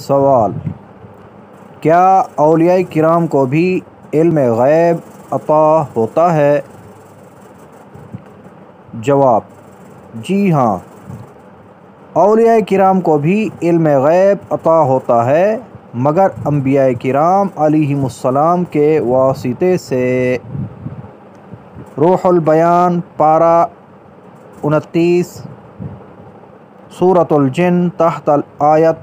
सवाल, क्या अलिया किराम को भी इल्म गैब अता होता है? जवाब, जी हाँ अलिया किराम को भी इल्म गैब अता होता है, मगर अम्बिया किराम अलैहिमुस्सलाम के वास्ते से। बयान, पारा उनतीस, सूरतुल जिन तहत आयत